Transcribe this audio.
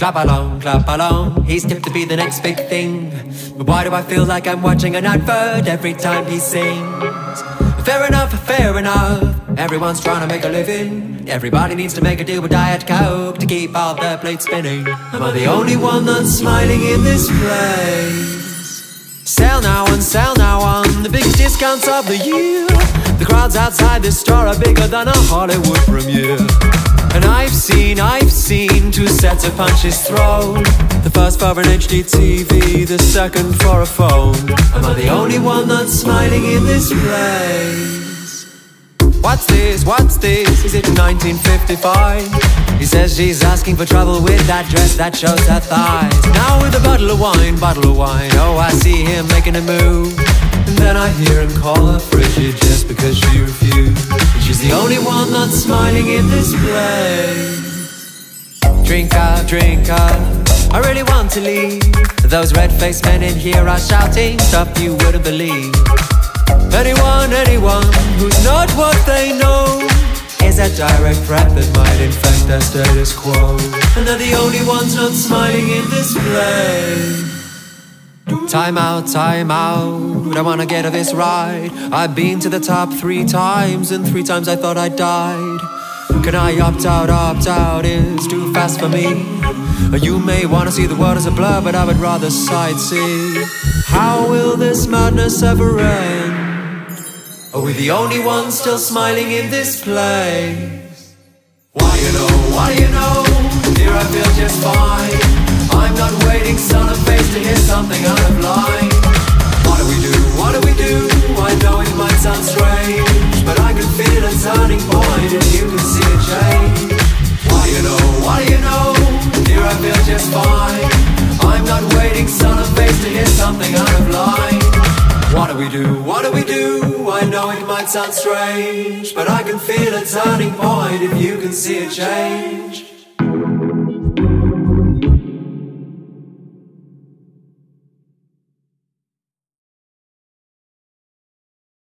Clap along, clap along, he's tipped to be the next big thing. But why do I feel like I'm watching an advert every time he sings? Fair enough, fair enough, everyone's trying to make a living. Everybody needs to make a deal with Diet Coke to keep all their plates spinning. Am I the only one that's smiling in this place? Sell now and sell now on the biggest discounts of the year. The crowds outside this store are bigger than a Hollywood premiere. And I've seen, I've seen two sets of punches thrown. The first for an HD TV, the second for a phone. Am I the only one that's smiling in this place? What's this, what's this, is it 1955? He says she's asking for trouble with that dress that shows her thighs. Now with a bottle of wine, bottle of wine, oh I see him making a move. And then I hear him call her frigid just because she refused the only one that's smiling in this place. Drink up, drink up, I really want to leave. Those red-faced men in here are shouting stuff you wouldn't believe. Anyone, anyone who's not what they know Is a direct threat that might infect their status quo. And they're the only ones not smiling in this place Time out, time out, I wanna get of this ride. I've been to the top three times and three times I thought I died. Can I opt out, opt out, it's too fast for me. You may wanna see the world as a blur but I would rather sightsee. How will this madness ever end? Are we the only ones still smiling in this place? Why you know, why you know, here I feel just fine. I'm not waiting, son of face, to hear something and you can see a change. What do you know, do you know? I feel just fine. I'm not waiting, face, to something out of line. What do we do, what do we do? I know it might sound strange But I can feel a turning point if you can see a change